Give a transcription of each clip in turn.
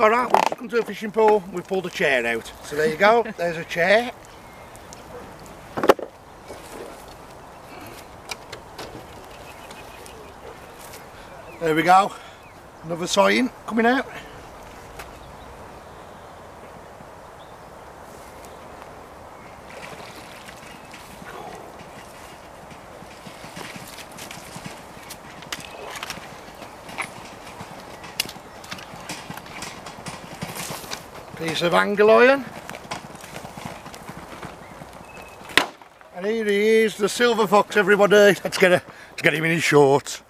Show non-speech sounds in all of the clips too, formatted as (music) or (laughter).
look, alright, we've come to a fishing pool, we've pulled a chair out. So there you go, (laughs) there's a chair. There we go, another sign coming out. Piece of angle iron. And here he is, the silver fox everybody. Let's get, a, let's get him in his shorts.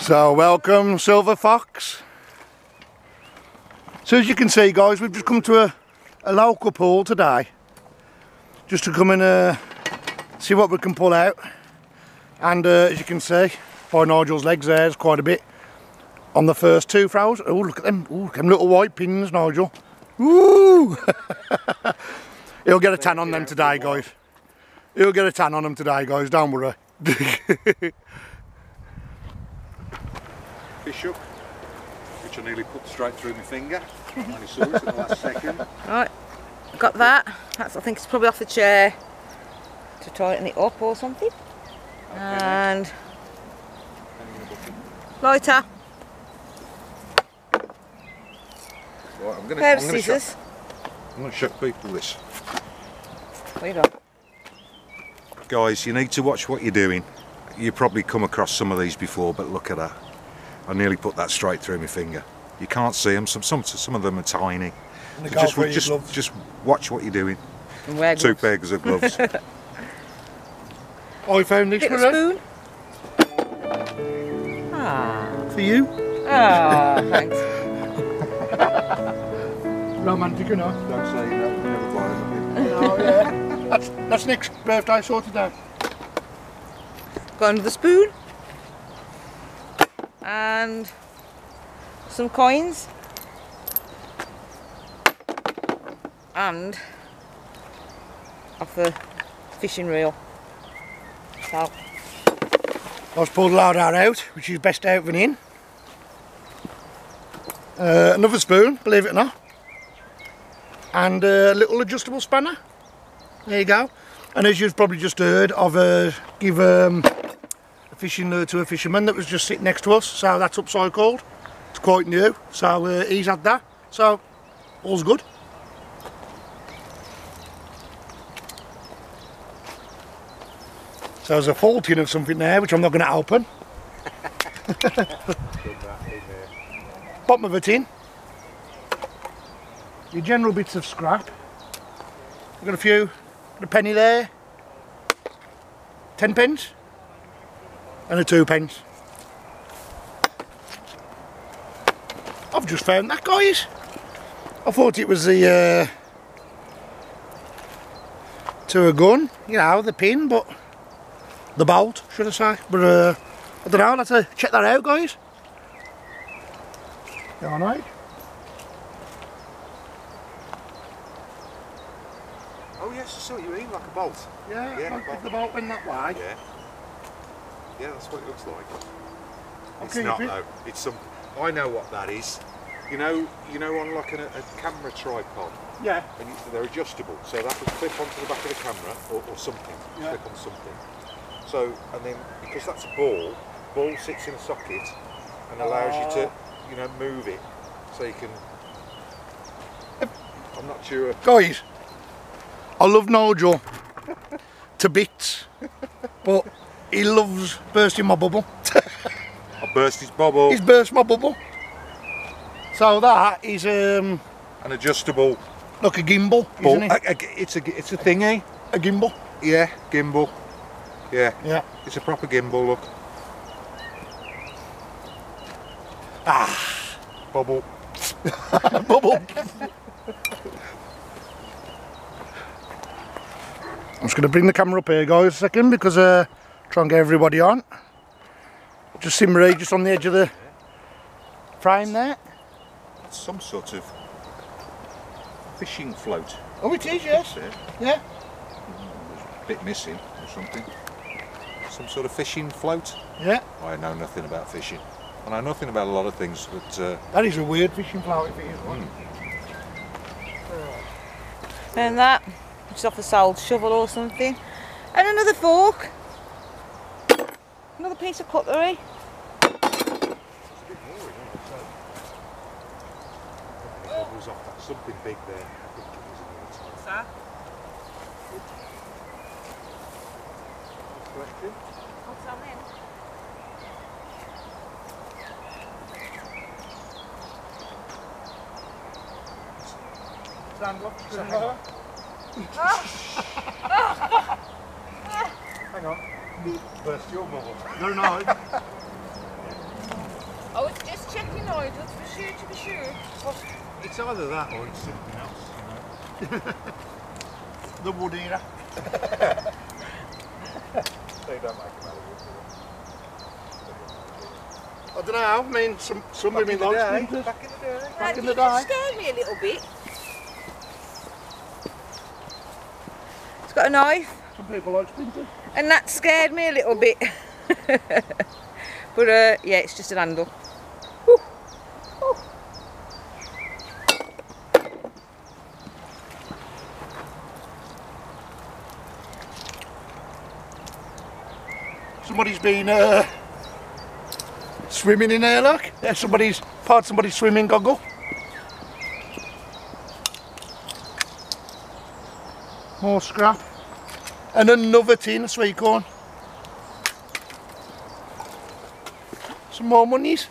So welcome Silver Fox. So as you can see guys we've just come to a, a local pool today just to come and uh, see what we can pull out and uh, as you can see by Nigel's legs there's quite a bit on the first two throws. Oh look at them, Ooh, them little white pins Nigel. Woo! (laughs) He'll get a tan on them today guys. He'll get a tan on them today guys, don't worry. (laughs) fish hook, which I nearly put straight through my finger. I only saw it at the last second. Right, got that. That's I think it's probably off the chair to tighten it up or something. Okay. And lighter, Right, I'm gonna, pair I'm gonna show, scissors. I'm going to show people this. Wait on. Guys, you need to watch what you're doing. You've probably come across some of these before, but look at that. I nearly put that straight through my finger. You can't see them. Some some some of them are tiny. The So golf just just gloves. just watch what you're doing. And wear Two pairs of gloves. (laughs) I found this Little one eh? spoon. Ah, for you. ah, thanks. (laughs) Romantic enough. Don't say that. Never buy. (laughs) Oh yeah. (laughs) That's, that's Nick's birthday sorted out. Got another spoon. And some coins. And off the fishing reel. So, I've pulled a loud out, which is best out than in. Uh, another spoon, believe it or not. And a little adjustable spanner. There you go. And as you've probably just heard, I've uh, give um, a fishing lure to a fisherman that was just sitting next to us. So that's upcycled. It's quite new. So uh, he's had that. So all's good. So there's a full tin of something there, which I'm not going to open. Bottom of a tin. Your general bits of scrap. I've got a few. Got a penny there. Ten pence. And a two pence. I've just found that, guys. I thought it was the uh, to a gun, you know, the pin, but the bolt, should I say. But uh, I don't know, I'll have to check that out, guys. You alright? Oh yes, I see what you mean, like a bolt. Yeah, Yeah, if bolt. the bolt went that way. Yeah. Yeah, that's what it looks like. I'll It's not it. though. It's some. I know what that is. You know, you know, on like an, a camera tripod, Yeah. and you, they're adjustable, so that will clip onto the back of the camera or, or something. Yeah. Clip on something. So, and then because that's a ball, ball sits in a socket and allows you to, you know, move it, so you can. I'm not sure. Guys, I love Nigel (laughs) to bits, but he loves bursting my bubble. I burst his bubble. He's burst my bubble. So that is um, An adjustable like a gimbal, ball. isn't it? A- a- it's a it's a thingy. A gimbal. Yeah, gimbal. Yeah, Yeah. it's a proper gimbal. Look. Ah, Bubble. (laughs) bubble. I'm just going to bring the camera up here, guys, a second, because uh, try and get everybody on. Just see Marie just on the edge of the frame there. It's some sort of fishing float. Oh, it is, yes. Yeah. There's a bit missing or something. Some sort of fishing float? Yeah, I know nothing about fishing. I know nothing about a lot of things, but uh, that is a weird fishing float if it is one. And that, which is off a sold shovel or something. And another fork. Another piece of cutlery. There was off that something big there. I think it was another type. What's that? Question? What's that then? Stand up, stand up. Hang on. Burst your bubble. No, no. I was just checking oil, just for sure to be sure. It's either that or it's something else. You know? the wood era. They don't make them out of I don't know, I mean, some, some wood. women Back in the like day. splinters. Back in the day. Back in the you day. scared me a little bit. Got a knife. Some people like splinters. And that scared me a little bit. (laughs) but uh, yeah, it's just an handle. Somebody's been uh, swimming in there, look. Yeah, somebody's part somebody's swimming goggle. More scrap. And another tin of sweet corn. Some more monies.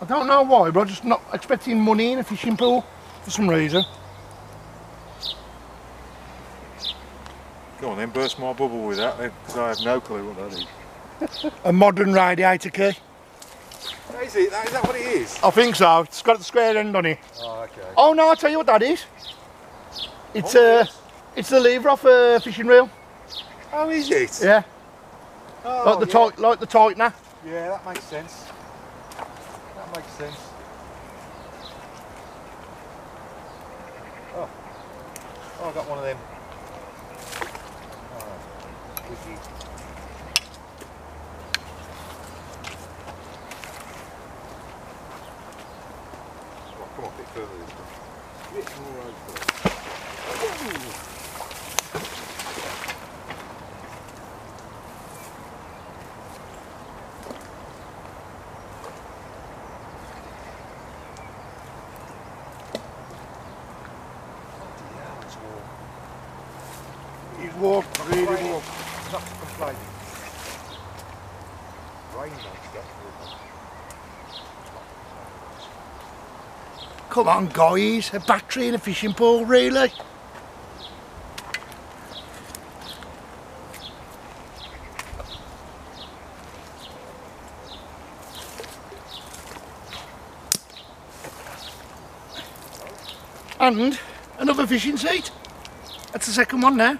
I don't know why, but I'm just not expecting money in a fishing pool for some reason. Go on then, burst my bubble with that then, because I have no clue what that is. (laughs) A modern radiator key. Is it? That, is that what it is? I think so. It's got the square end on it. Oh, okay. Oh no, I'll tell you what that is. It's Oh, uh, it's the lever off a fishing reel. Oh, is it? Yeah, Oh, like the yeah. tight, like the tightener. Yeah, that makes sense. That makes sense. Oh, oh I got one of them. Oh, wiki. Come on, a bit further this time. Bit more over. Yeah, it's warm. It's warm, really warm. Warm. Come on, guys, a battery in a fishing pole really? And another fishing seat. That's the second one now.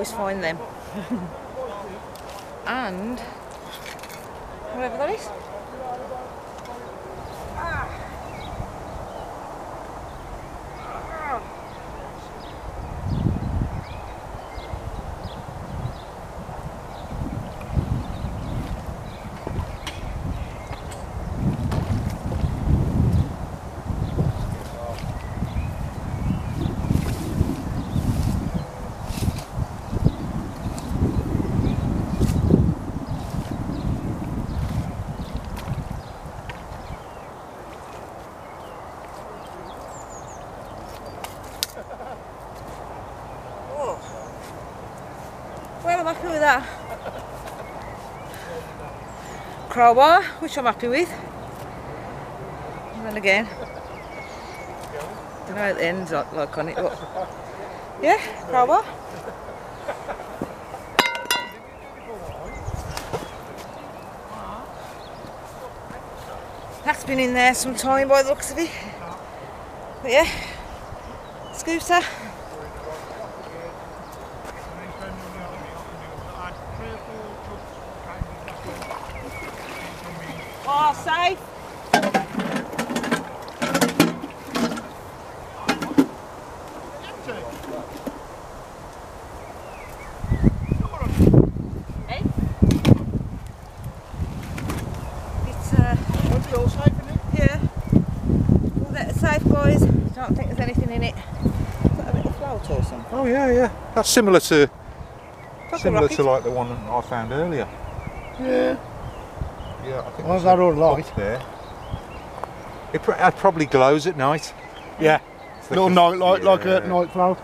Always find them. and whatever that is. With that. Crowbar, which I'm happy with. And then again, don't know how it ends like, like on it, but yeah, crowbar. That's been in there some time by the looks of it. But yeah, scooter. Oh, safe. Hey? It's uh, yeah. All that safe, guys. Don't think there's anything in it. Is that a little float or something? Oh yeah, yeah. That's similar to Like a similar to like the one I found earlier. Yeah. Yeah, I think. Why is that all light? hook there? It, pr- it probably glows at night. Yeah. It's Little night light, like a night cloud.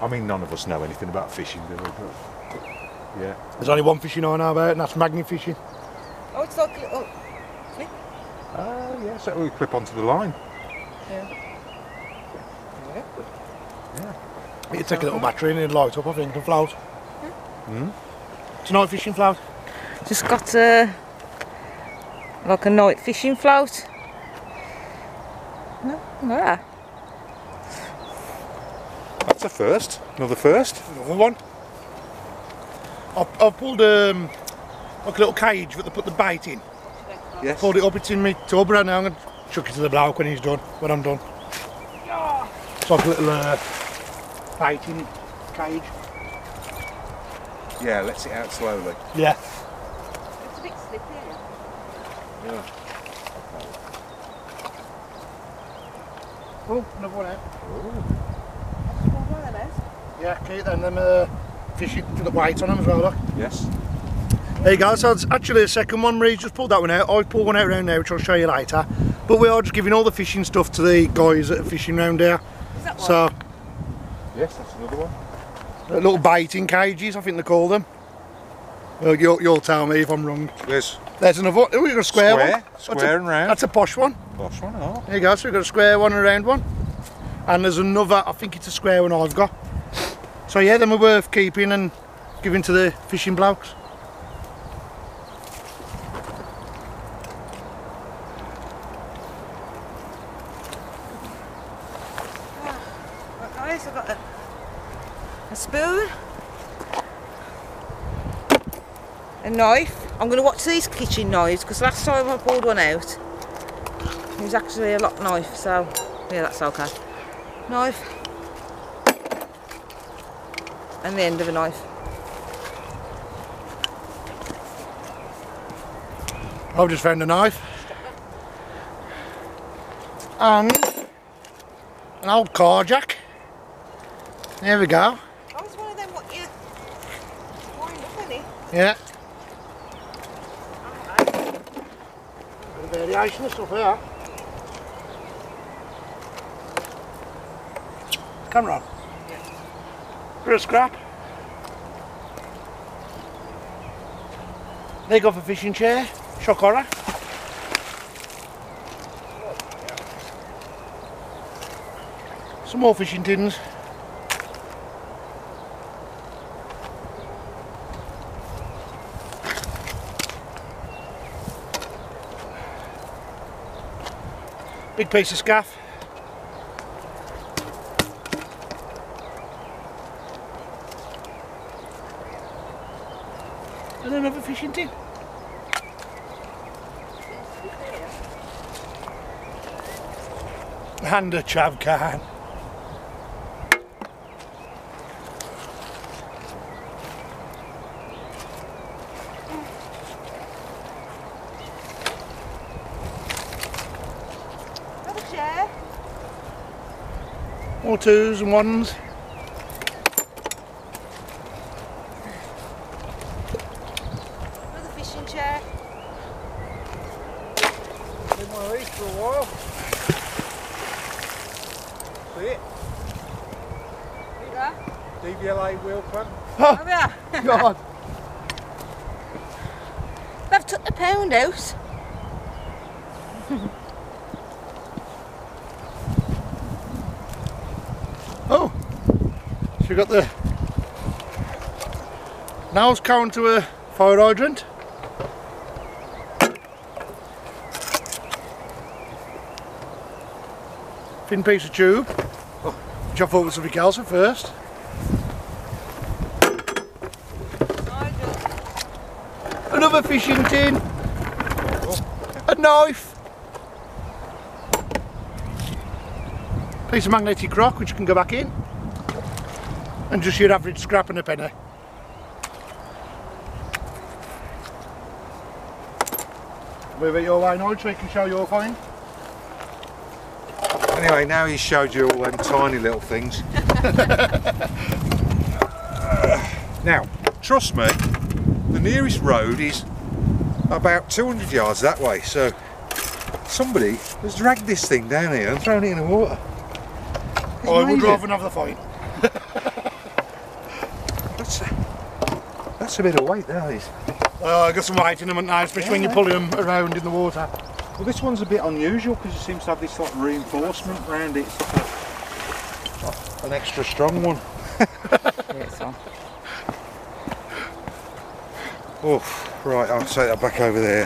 I mean, none of us know anything about fishing, do we? But yeah. There's only one fishing I know about, and that's magnet fishing. Oh, it's like a little. Oh, oh yeah, so we clip onto the line. Yeah. You take a little battery and it'll light up, I think, and float. Hmm? It's a night fishing float. Just got a like a night fishing float. No, no. That's a first. Another first. Another one. I've, I've pulled um, like a little cage that they put the bait in. Yes. Pulled it up, it's in my tub right now. I'm going to chuck it to the bloke when he's done, when I'm done. It's like a little uh, baiting cage. Yeah, lets it out slowly. Yeah. It's a bit slippery. Yeah. Oh, another one out. One of those. Yeah, keep them, them uh, fishing to the weight on them as well, look. Yes. There you go, so it's actually a second one, Marie's just pulled that one out. I've pulled one out round now, which I'll show you later. But we are just giving all the fishing stuff to the guys that are fishing round here. Is that? So, Yes, that's another one. uh, little baiting cages, I think they call them. Well, you'll, you'll tell me if I'm wrong. There's There's another one. Oh, we've got a square, Square, one. That's square a, and round. That's a posh one. Posh one. Oh. There you go, so we've got a square one and a round one. And there's another, I think it's a square one I've got. So yeah, them are worth keeping and giving to the fishing blokes. Right, guys, I've got a, a spoon, a knife. I'm going to watch these kitchen knives because last time I pulled one out, it was actually a lock knife, so yeah, that's okay. Knife, and the end of a knife. I've just found a knife. And an old car jack. There we go. Oh, it's one of them what you wind up? Yeah. Variation of. Camera on. Bit of scrap. They fishing chair. Shock horror. Some more fishing tins. Big piece of scaff. And another fishing tin. And a chav can. Another chair. More twos and ones. Another fishing chair. Been one of these for a while. See it? There you. DVLA wheel clamp. Oh, yeah. God. (laughs) They've took the pound out. Oh, she got the nails cone to a fire hydrant. thin piece of tube, which I thought was something else at first. Another fishing tin. A knife. Piece of magnetic rock which can go back in. And just your average scrap and a penny. Move it your way now so you can show your find. Anyway, now he's showed you all them tiny little things. (laughs) now, trust me, the nearest road is about 200 yards that way, so somebody has dragged this thing down here and thrown it in the water. It's I would amazing. rather have the find. That's a, that's a bit of weight, that is. Oh, I got some weight in them, and nice, especially when you pull them around in the water. Well, this one's a bit unusual because it seems to have this like reinforcement around it. Like an extra strong one. (laughs) Oh, right, I'll take that back over there.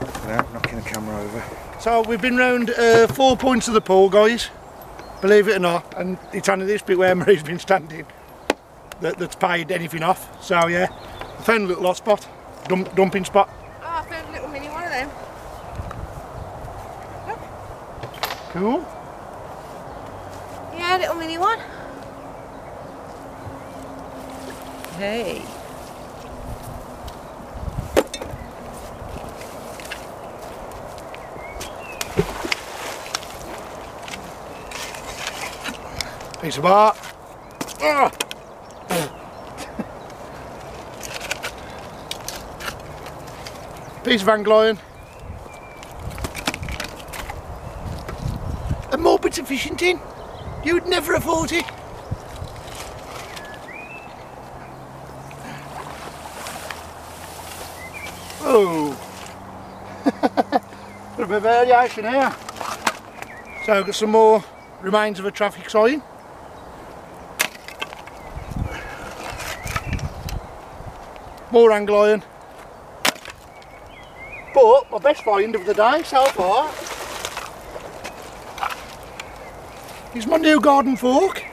Without knocking the camera over. So we've been round uh, four points of the pool, guys. Believe it or not, and it's only this bit where Marie's been standing that, that's paid anything off. So yeah, I found a little hot spot, dump, dumping spot. Oh, I found a little mini one of them. Cool. Yeah, a little mini one. Hey. Piece of art. Ah. Piece of angle iron. And more bits of fishing tin. You'd never have thought it. Oh. A (laughs) bit of variation here. So I've got some more remains of a traffic sign. More angle iron. But my best find of the day so far is my new garden fork.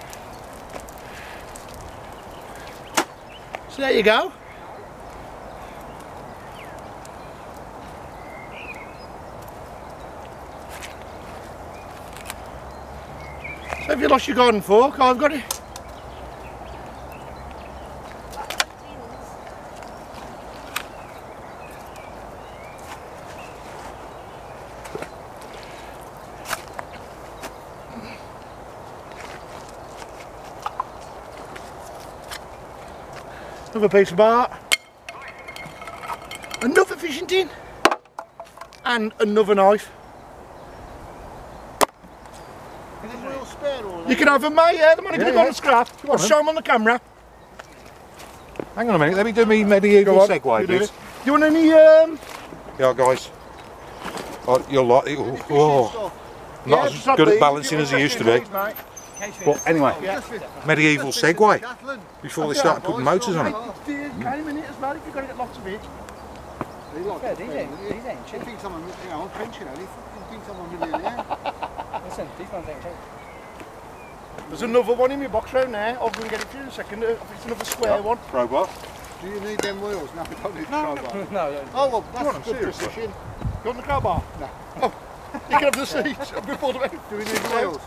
So there you go. So if you lost your garden fork, I've got it. Another piece of art. Another fishing tin. And another knife. You can have them, mate, yeah, the money Yeah, can yeah. on the scrap. I'll show them on the camera. Hang on a minute, let me do me medieval on, Segway, you do please. it. You want any, um, Yeah, guys. Oh, you're like, oh, oh, not yeah, as good at balancing as he used to be. These, mate. But anyway, medieval Segway before they started putting motors on it. Dear, Came in it as well if you've got to get lots of it. Yeah, these ain't, these ain't He cheap. thinks I'm a, you know, I'm pensioner. He thinks I'm a millionaire. Listen, these ones ain't. There's another one in my box round there. I'll go and get it for you in a second. Uh, It's another square one. Crowbar. Do you need them wheels? No, we don't need no, crowbar. (laughs) no, no. Oh, well, that's want 'em, good seriously? precision. You want the crowbar? No. Oh, (laughs) you can have the seat (laughs) before the Do we need wheels?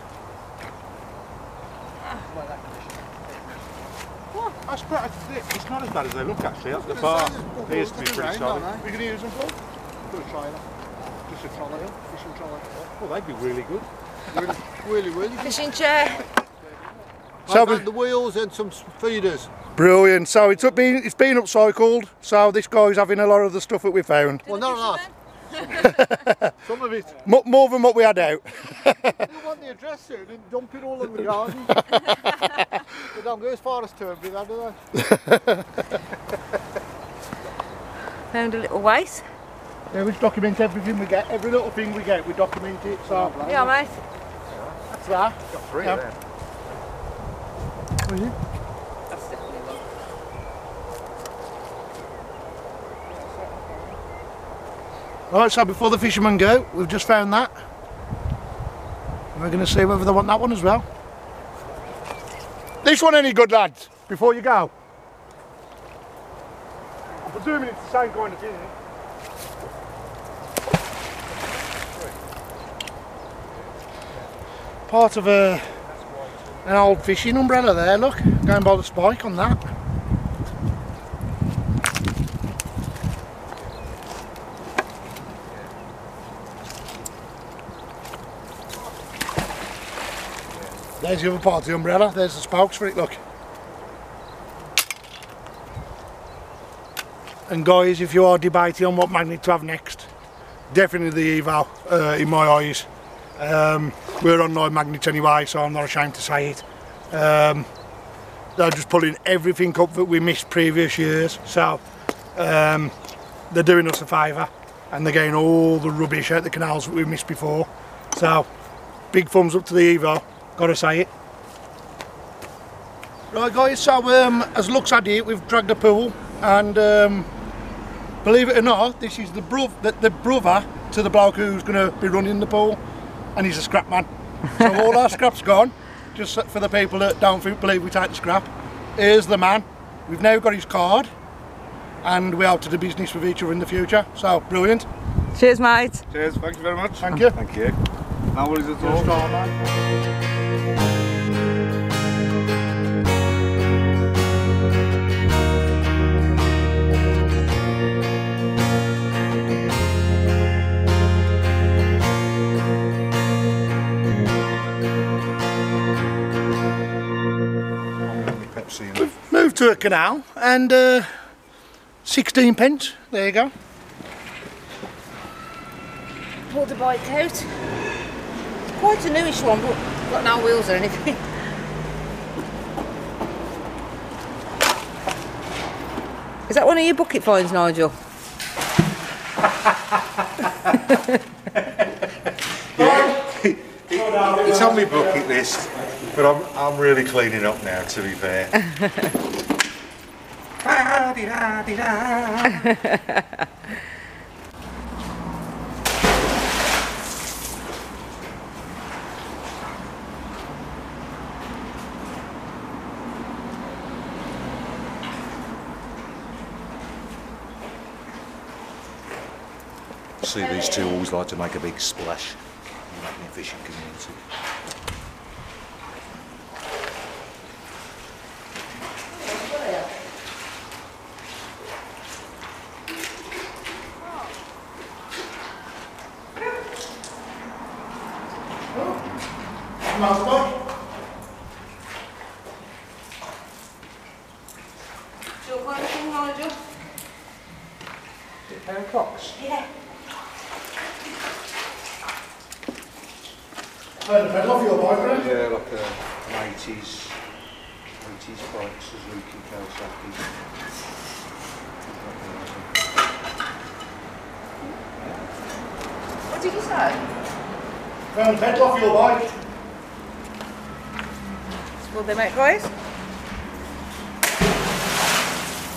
That's pretty, it's not as bad as they look actually. That's the Gonna bar. say there's Appears to be pretty solid. don't We're going to use them for. they? Put a trailer. Just a trolley. Fishing trolley. Well, they'd be really good. Really, really, really good. Fishing chair. So I've we- the wheels and some feeders. Brilliant. So it's up been it's been upcycled. So this guy's having a lot of the stuff that we found. Well, not a lot. (laughs) Some of it. Mo- more than what we had out. You want the address soon and dump it all in the (laughs) garden. they don't go as far as Turnberry, though, do they? (laughs) Found a little waste. Yeah, we document everything we get. Every little thing we get, we document it. So Yeah, mate. that's that. Got three Yeah. there. That's definitely one. Right, so before the fishermen go, we've just found that. We're going to see whether they want that one as well. This one any good, lads? Before you go. I'm presuming it's the same kind of thing. Part of a an old fishing umbrella there. Look, going by the spike on that. There's the other part of the umbrella. There's the spokes for it. Look. And guys, if you are debating on what magnet to have next, definitely the Evo, uh, in my eyes. Um, we're on nine magnets anyway, so I'm not ashamed to say it. Um, they're just pulling everything up that we missed previous years, so um, they're doing us a favour and they're getting all the rubbish out the canals that we missed before. So, big thumbs up to the Evo, gotta say it. Right guys, so um, as looks at it, we've dragged a pool and um, believe it or not, this is the, bro the, the brother to the bloke who's going to be running the pool and he's a scrap man. So all our scrap's gone, just for the people that don't think- believe we take the scrap. Here's the man. We've now got his card and we hope to do business with each other in the future. So brilliant. Cheers, mate. Cheers, thank you very much. Thank you. Thank you. No worries at You're a all. star, mate. Pepsi and Moved to a canal and uh, 16 pence. There you go. Pulled the bike out. Quite a newish one, but got no wheels or anything. (laughs) Is that one of your bucket finds, Nigel? yeah. (laughs) It's on my bucket list, but I'm, I'm really cleaning up now, to be fair. (laughs) See, these two always like to make a big splash in the fishing community. Your kind of thing, Nigel? Pair of cocks? Yeah. Turn the pedal off your bike, right? Yeah, like a, an 80s, 80s bike, Suzuki Kawasaki. What did you say? Turn the pedal off your bike. Will they make guys?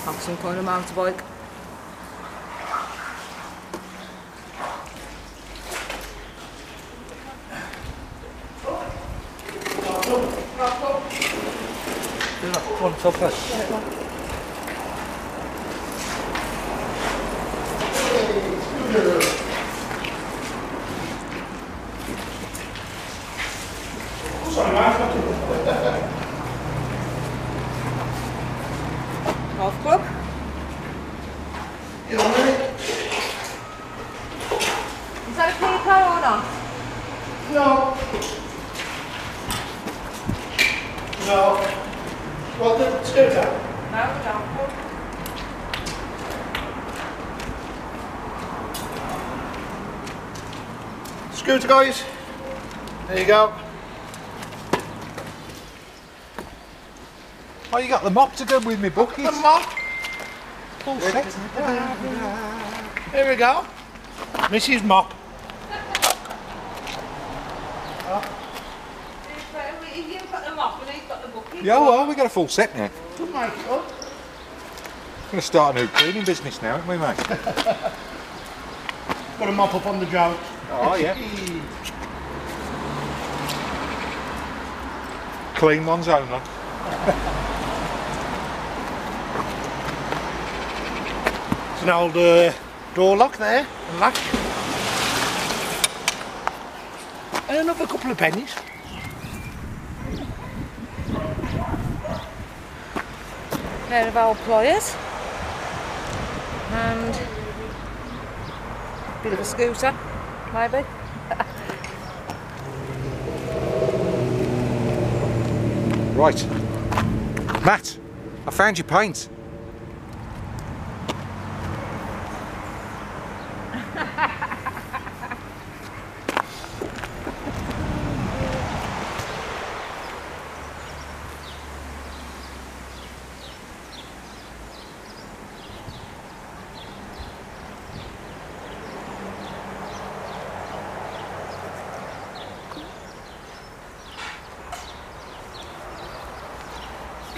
Have some kind of motorbike. One 出发。Got the mop to go with me bucket? The mop. Full set. Here we go. Mrs. Mop. You've got the mop and he's got the bucket. Yeah, well, we got a full set now. Good mate. We're going to start a new cleaning business now, aren't we, mate? Put a mop up on the job. Oh, yeah. (laughs) clean ones only. (laughs) It's an old uh, door lock there, and latch. And another couple of pennies. A pair of old pliers and a bit of a scooter maybe (laughs) Right. Matt, I found your paint.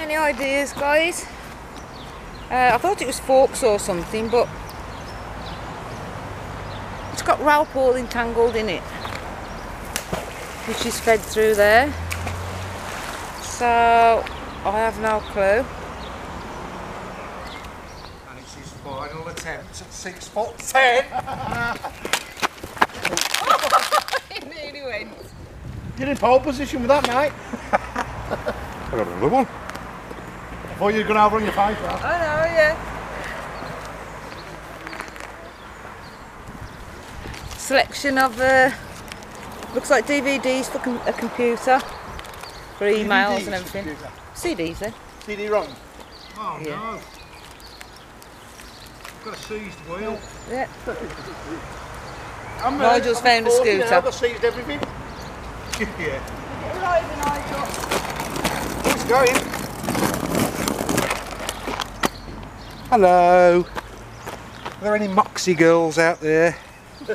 Any ideas guys uh, I thought it was forks or something but it's got rail pool entangled in it which is fed through there so I have no clue And it's his final attempt at six foot ten. it nearly went You're in pole position with that, mate. I got another one. I thought you're going to have outrun your five I know yeah selection of uh, looks like DVDs for com- a computer for emails and everything CDs then CD wrong. Oh Yeah. no. Got a seized wheel. yeah (laughs) I'm, Nigel's found a I'm 40 now, scooter. I've got seized everything. (laughs) yeah. It's going. Hello. Are there any moxie girls out there? (laughs)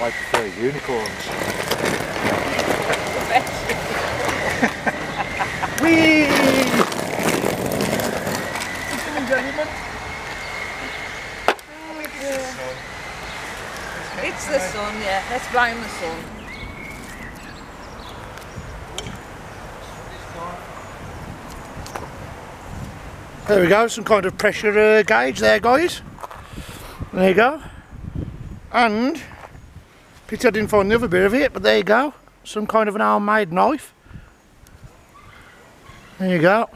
I prefer unicorns. (laughs) Whee! it's the sun yeah let's blame the sun There we go, some kind of pressure uh, gauge there, guys. There you go. And, pity I didn't find the other bit of it, but there you go. Some kind of an homemade knife. There you go.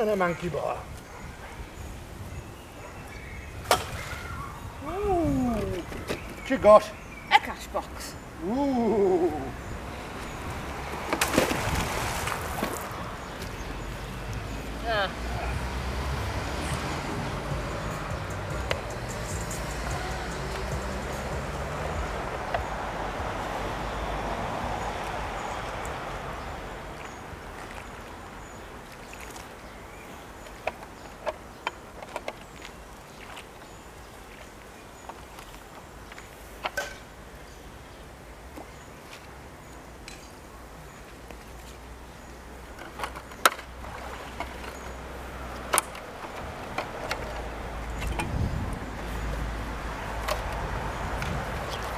And a monkey bar. Ooh. What you got? Box Ooh. yeah.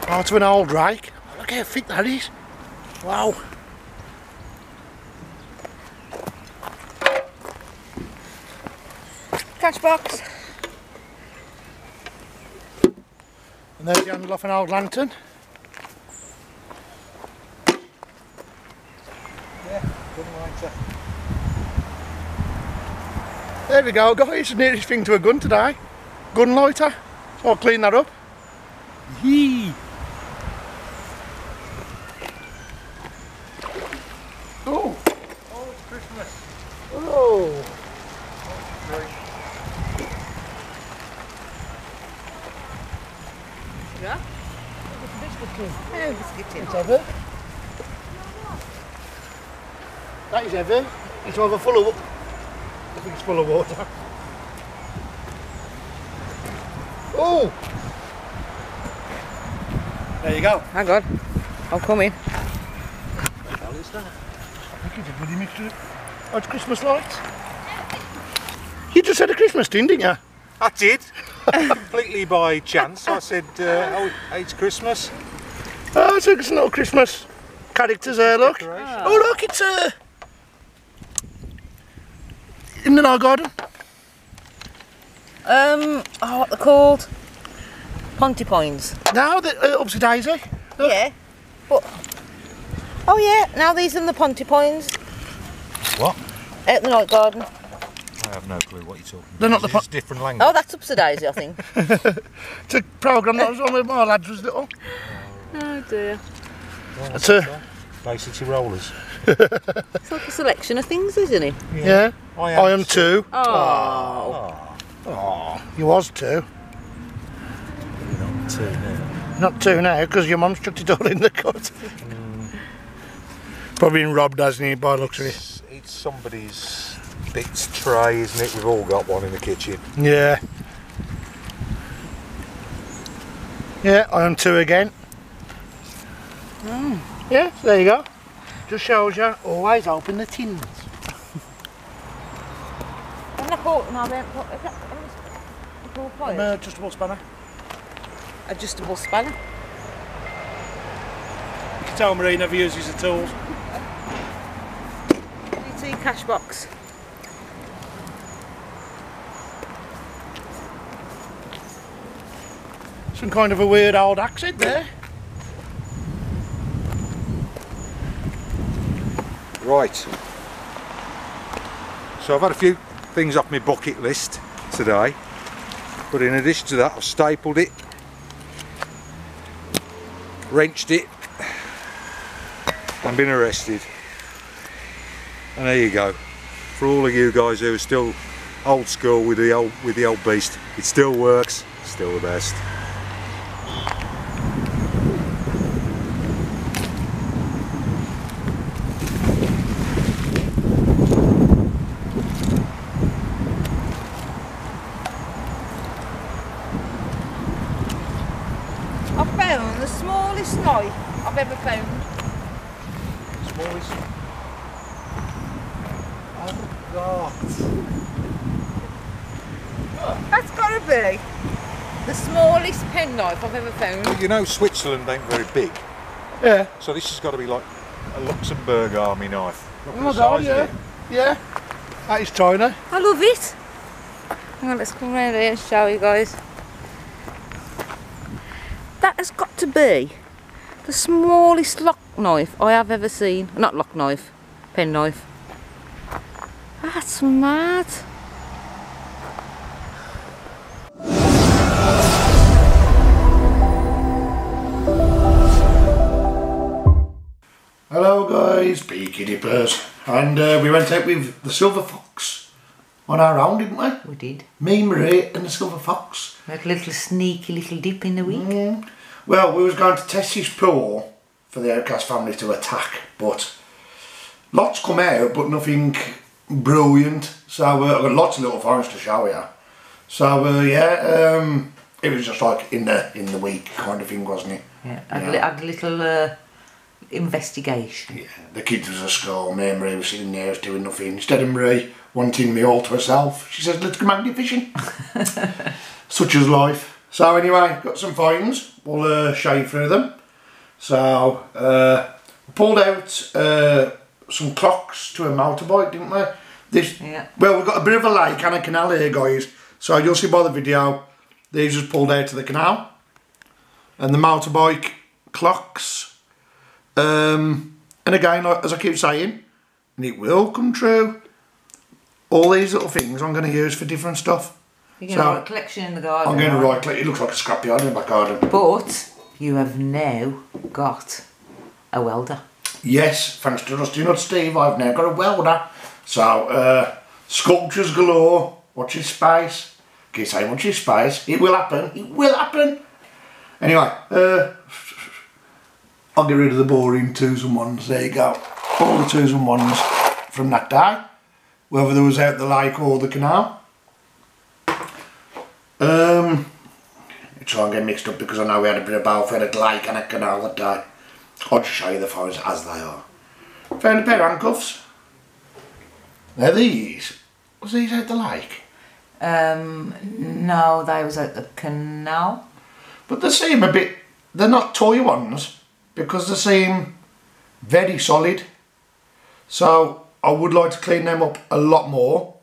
Part of an old rake. Look how thick that is. Wow. Catch box And there's the handle off an old lantern. Good lighter. There we go guys, the nearest thing to a gun today. Gun lighter. So I'll clean that up. Yee. Oh. Oh, it's Christmas. Oh. yeah oh biscuit tin. It's heavy. That is heavy. It's full of I think it's full of water. Oh! There you go. hang on I'm coming What the hell is that? I think it's a bloody mixture. Oh, it's Christmas lights. You just had a Christmas tin, didn't you? I did. (laughs) Completely by chance. I said, uh, oh, it's Christmas. Oh, it's a it's a little Christmas characters there, look. Decoration. Oh, look, it's uh, in the night garden. Um, oh, what they're called? Pontypoins. Now, the, uh, upsy daisy. Look. Yeah. But, oh yeah, now these are the Pontypoins What? out in the night garden. I have no clue what you're talking about. They're not the It's different language. Oh, that's Upsy Daisy, I think. (laughs) It's a programme that was on when my lads was little. oh dear. It's a, Bay City Rollers. It's like a selection of things, isn't it? yeah. I oh, I am two. Oh. Oh, you was two. Not two now. Not two now, because your mum's chucked it all in the cut. Mm. Probably been robbed, hasn't he, by the looks of it? It's, it's somebody's bits tray, isn't it? We've all got one in the kitchen. Yeah. Yeah, I am two again. Mm. Yeah, there you go. Just shows you, always open the tins. I'm not called, no, they're is that, I'm pliers? uh, adjustable spanner. Adjustable spanner. You can tell Marie never uses the tools. BT cash box. Some kind of a weird old accent there. Right. So I've had a few things off my bucket list today. But in addition to that, I've stapled it, wrenched it, and been arrested. And there you go. For all of you guys who are still old school with the old with the old beast, it still works, still the best. I found the smallest knife I've ever found. Smallest. Oh God. That's gotta be the smallest penknife I've ever found. You know Switzerland ain't very big. Yeah. So this has got to be like a Luxembourg army knife. Look Oh my god, yeah. Yeah. That is China. I love it. Hang on, let's come round here and show you guys. That has got to be the smallest lock knife I have ever seen. Not lock knife, pen knife. That's mad. Peaky Dippers. And uh, we went out with the Silver Fox on our own, didn't we? We did. Me, Marie and the Silver Fox. Had a little sneaky little dip in the week. Mm. Well, we was going to test his pool for the Outkast family to attack, but lots come out, but nothing brilliant. So uh, I've got lots of little finds to show you. So uh, yeah, um, it was just like in the in the week kind of thing, wasn't it? Yeah, had, Yeah. Had a little uh, investigation. Yeah, the kids was at school, me and Marie was sitting there doing nothing. Instead of Marie wanting me all to herself, she says, let's go magnet fishing. (laughs) Such is life. So anyway, got some finds. We'll uh, show you through them. So, uh, pulled out uh, some clocks to a motorbike, didn't we? This, Yeah. Well, we've got a bit of a lake and a canal here, guys. So you'll see by the video, these just pulled out to the canal. And the motorbike clocks. Um, and again, as I keep saying, and it will come true, all these little things I'm going to use for different stuff. You're going to So- write a collection in the garden. I'm going to write, it looks like a scrapyard in my garden. But you have now got a welder. Yes, thanks to Rusty Nut Steve, I've now got a welder. So, uh, sculptures galore, watch his space. Keep saying watch his space, it will happen, it will happen. Anyway, uh, I'll get rid of the boring twos and ones, there you go. All the twos and ones from that day, whether there was out the lake or the canal. Um, try and get mixed up because I know we had a bit of both, we had a lake and a canal that day. I'll just show you the photos as they are. Found a pair of handcuffs. They're these, was these out the lake? Um, no, they was at the canal. But they seem a bit, they're not toy ones because they seem very solid. So I would like to clean them up a lot more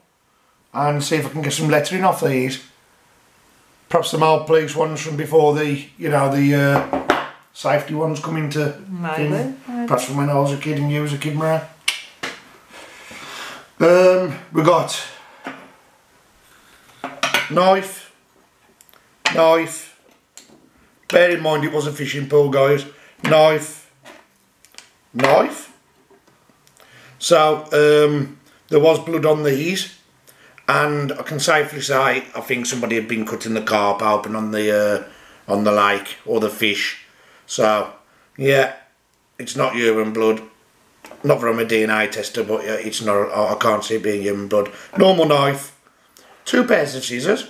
and see if I can get some lettering off these. Perhaps some old police ones from before the, you know, the uh, safety ones come into Maybe. Perhaps from when I was a kid and you was a kid, Mariah. Um, we got knife, knife. Bear in mind it was a fishing pool, guys. Knife, knife. So um, there was blood on these, and I can safely say I think somebody had been cutting the carp open on the uh, on the lake or the fish. So yeah, it's not human blood. Not from a DNA tester, but yeah, it's not. I can't see it being human blood. Normal knife, two pairs of scissors,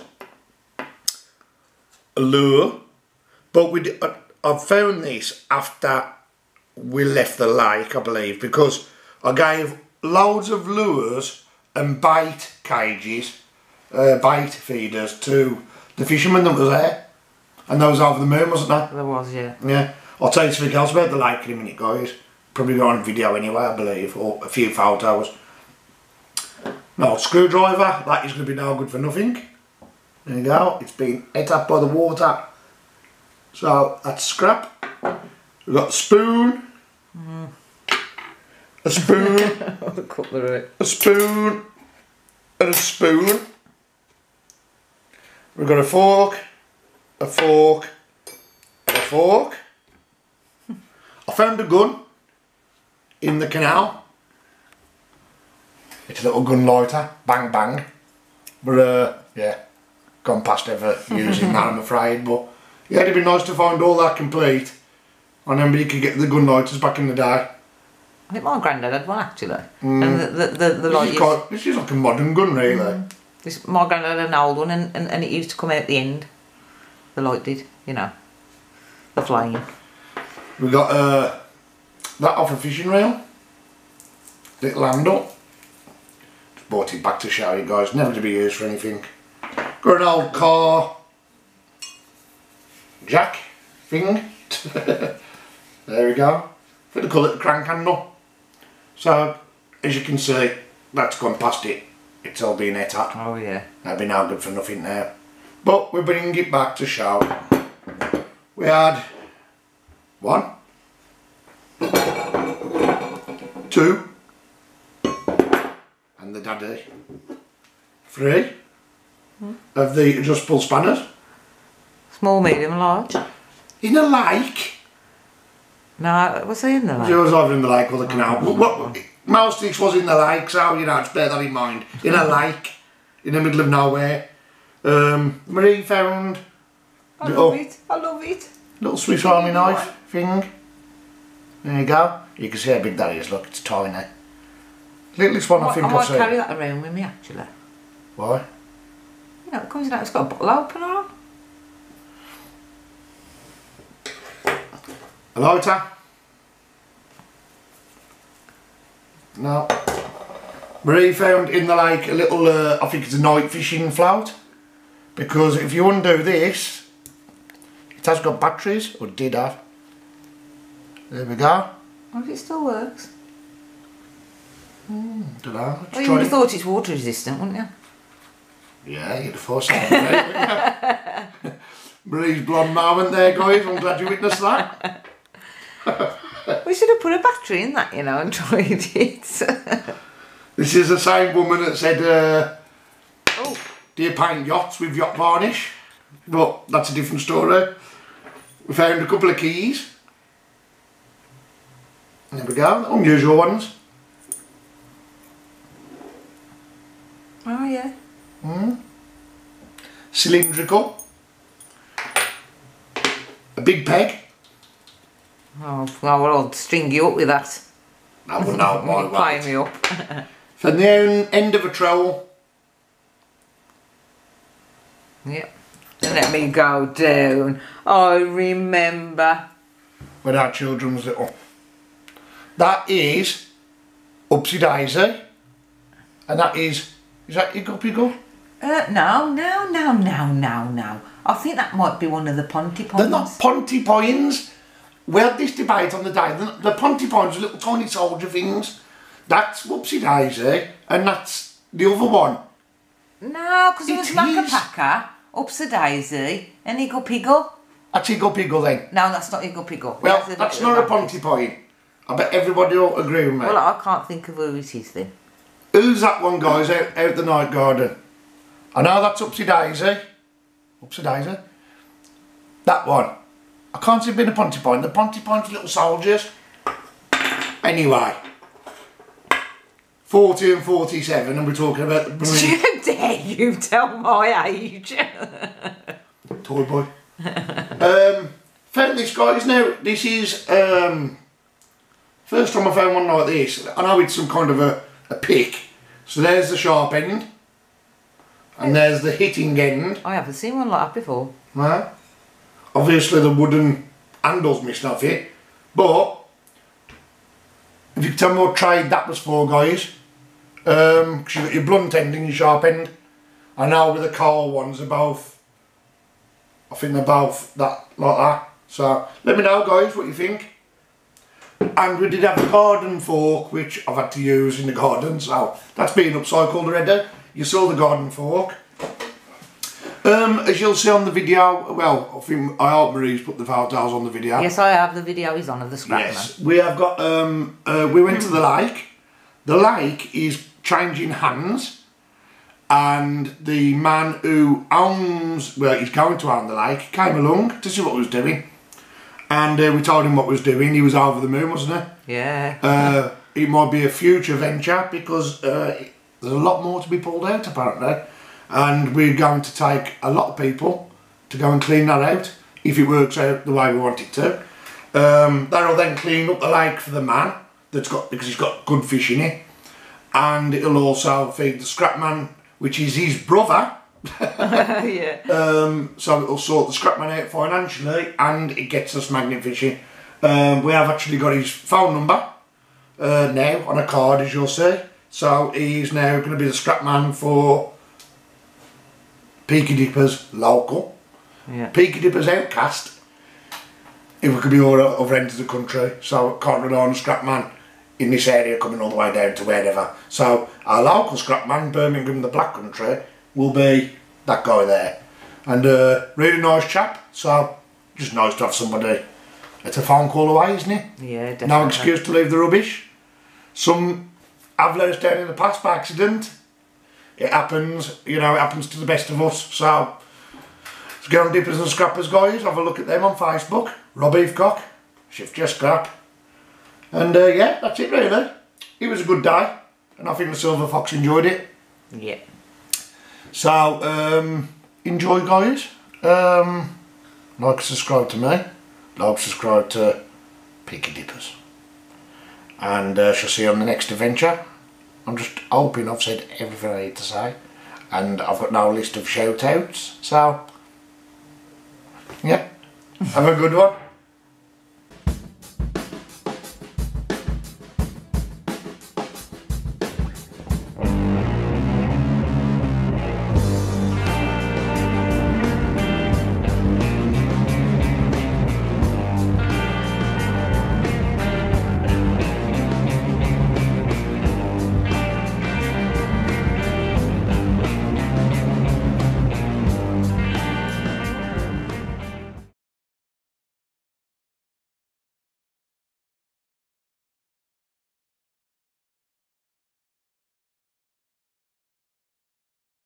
a lure, but we. I found this after we left the lake, I believe, because I gave loads of lures and bait cages, uh, bait feeders to the fishermen that was there, and those over the moon, wasn't there? There was, yeah. Yeah. I'll tell you something else about the lake in a minute, guys. Probably got on video anyway, I believe, or a few photos. No, screwdriver, that is going to be no good for nothing. There you go, it's been ate up by the water. So that's scrap. We've got a spoon. A spoon, (laughs) the cutlery. a spoon, and a spoon. We've got a fork, a fork, and a fork. I found a gun in the canal. It's a little gun lighter, bang bang. But uh, yeah, gone past ever using (laughs) that I'm afraid. But yeah, it'd be nice to find all that complete. And then we could get the gun lighters back in the day. I think my granddad had one actually. And the, the, the, the light This is, quite, this is like a modern gun really. this, my granddad had an old one and, and, and it used to come out the end. The light did, you know. The flame. We got uh, that off a fishing reel. Little handle. Just bought it back to show you guys. Never to be used for anything. Got an old car. Jack thing. (laughs) there we go. For the colour the crank handle. So as you can see, that's gone past it. It's all been hit at. Oh yeah. That'd be no good for nothing now. But we're bringing it back to show. We had one, two, and the daddy, three hmm. of the adjustable spanners Small, medium, large. in a lake. No, was he in the lake? was either in the lake or the canal. What, most of was in the lake, so you know, just bear that in mind. In a lake, in the middle of nowhere. Um, Marie found I little, love it. I love it. little Swiss Army knife thing. There you go. You can see how big that is. Look, it's tiny. Littlest one I, I, think I I've might seen. carry that around with me actually. Why? You know, it comes out, it's got a bottle opener on. A lighter? No. Marie found in the lake a little, uh, I think it's a night fishing float. Because if you undo this, it has got batteries, or did have. There we go. Oh, it still works. Don't know. Well, you would have it. thought it's water resistant, wouldn't you? Yeah, you'd have thought so. right? (laughs) (laughs) Marie's blonde moment there, guys. I'm glad you witnessed that. (laughs) (laughs) We should have put a battery in that, you know, and (laughs) tried it. This is the same woman that said, uh, oh, Do you paint yachts with yacht varnish? But that's a different story. We found a couple of keys. There we go, unusual ones. oh yeah. Cylindrical. A big peg. Oh, well, I'll string you up with that. I wouldn't know why. Ply why. me up. From the end of a trowel. Yep. And let me go down. I remember. when our children was little. That is Upsy Daisy. And that is, is that your guppy go? Uh, no, no, no, no, no, no. I think that might be one of the Pontypoins. They're not Pontypoins. We had this debate on the day. The, the Pontypoins are little tiny soldier things. That's Whoopsie Daisy, and that's the other one. No, because it was It is. Packer, Upsa Daisy, and Eagle Piggle. That's Eagle Piggle then. No, that's not Eagle Piggle. Well, a that's not a. Pontypoin. I bet everybody will agree with me. Well, I can't think of who it is then. Who's that one, guys, out, out the night garden? I know that's Upsy Daisy. Upsy Daisy. That one. I can't see it being a Pontypoint. The Pontypoint's little soldiers. Anyway. 40 and 47, and we're talking about the (laughs) marine How dare you tell my age? toy boy. (laughs) um, found this, guys. Now, this is um, first time I found one like this. I know it's some kind of a, a pick. So there's the sharp end. And there's the hitting end. I haven't seen one like that before. Right? Obviously the wooden handle's off it. But if you tell me what trade that was for guys. Um, 'cause you've got your blunt end and your sharp end. I know with the coal ones both I think both that like that. So let me know guys what you think. And we did have a garden fork which I've had to use in the garden so that's been upcycled already. You saw the garden fork. Um, as you'll see on the video, well, I think I hope Marie's put the photos on the video. Yes, I have. The video is on of the scrap Yes, we have got. Um, uh, we went to the lake. The lake is changing hands, and the man who owns, well, he's going to own the lake, came along to see what we was doing, and uh, we told him what we was doing. He was over the moon, wasn't he? Yeah. Uh, it might be a future venture because uh, there's a lot more to be pulled out apparently and we're going to take a lot of people to go and clean that out if it works out the way we want it to. Um, that'll then clean up the lake for the man that's got because he's got good fish in it and it'll also feed the scrap man which is his brother (laughs) yeah. um, so it'll sort the scrapman out financially and it gets us magnet fishing. Um, we have actually got his phone number uh, now on a card as you'll see. So he's now going to be the scrapman for Peaky Dippers local. Yeah. Peaky Dippers Outkast. If we could be all other end of the country, so can't rely on a scrapman in this area coming all the way down to wherever. So our local scrapman, Birmingham, the Black Country, will be that guy there. And uh, really nice chap, so just nice to have somebody It's a phone call away, isn't it? Yeah, definitely. No excuse to leave the rubbish. Some have let us down in the past by accident. It happens, you know, it happens to the best of us. So, so get on Dippers and Scrappers, guys. Have a look at them on Facebook. Rob Evecock, Shift Your Scrap. And uh, yeah, that's it really. It was a good day, and I think the Silver Fox enjoyed it. Yeah. So, um, enjoy, guys. Um, like, subscribe to me. Like, subscribe to Peaky Dippers. And uh, shall see you on the next adventure. I'm just hoping I've said everything I need to say. And I've got no list of shout outs. So, yeah. Have a good one.